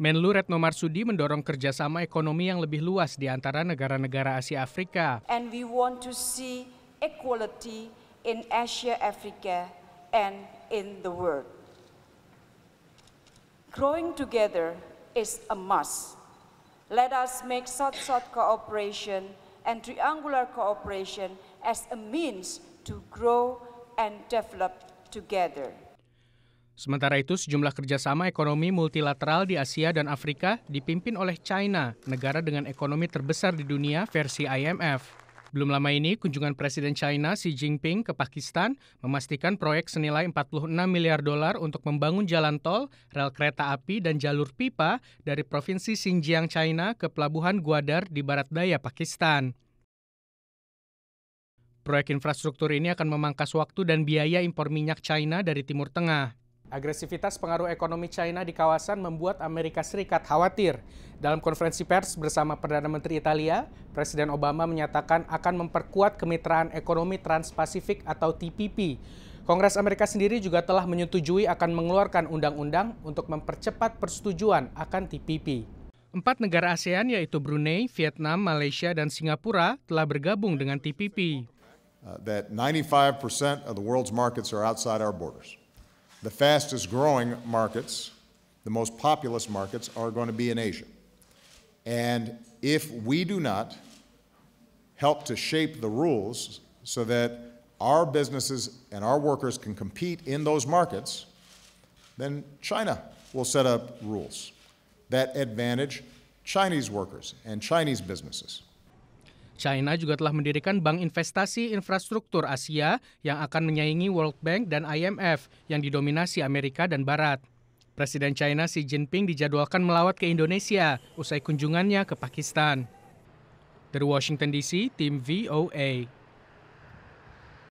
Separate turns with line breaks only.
Menlu Retno Marsudi mendorong kerjasama ekonomi yang lebih luas di antara negara-negara Asia Afrika.
And we want to see equality in Asia, Africa, and in the world. Growing together is a must. Let us make South-South cooperation and triangular cooperation as a means to grow and develop together.
Sementara itu, sejumlah kerjasama ekonomi multilateral di Asia dan Afrika dipimpin oleh China, negara dengan ekonomi terbesar di dunia versi IMF. Belum lama ini, kunjungan Presiden China Xi Jinping ke Pakistan memastikan proyek senilai 46 miliar dolar untuk membangun jalan tol, rel kereta api, dan jalur pipa dari Provinsi Xinjiang, China ke Pelabuhan Gwadar di barat daya Pakistan. Proyek infrastruktur ini akan memangkas waktu dan biaya impor minyak China dari Timur Tengah. Agresivitas pengaruh ekonomi China di kawasan membuat Amerika Serikat khawatir. Dalam konferensi pers bersama Perdana Menteri Italia, Presiden Obama menyatakan akan memperkuat kemitraan ekonomi Trans-Pasifik atau TPP. Kongres Amerika sendiri juga telah menyetujui akan mengeluarkan undang-undang untuk mempercepat persetujuan akan TPP. Empat negara ASEAN yaitu Brunei, Vietnam, Malaysia, dan Singapura telah bergabung dengan TPP.
Uh, that 95% of the world's markets are outside our borders. The fastest growing markets, the most populous markets, are going to be in Asia. And if we do not help to shape the rules so that our businesses and our workers can compete in those markets, then China will set up rules that advantage Chinese workers and Chinese businesses.
China juga telah mendirikan Bank Investasi Infrastruktur Asia yang akan menyaingi World Bank dan IMF yang didominasi Amerika dan Barat. Presiden China Xi Jinping dijadwalkan melawat ke Indonesia usai kunjungannya ke Pakistan. Dari Washington DC, tim VOA.